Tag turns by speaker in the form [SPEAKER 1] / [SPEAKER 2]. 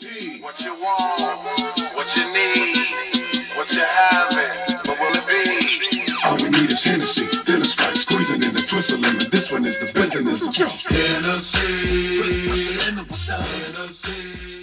[SPEAKER 1] What you want, what you need, what you having, what will it be?
[SPEAKER 2] All we need is Hennessy, then a Sprite, squeezing in a twist of lemon. This one is the business. Hennessy, Hennessy.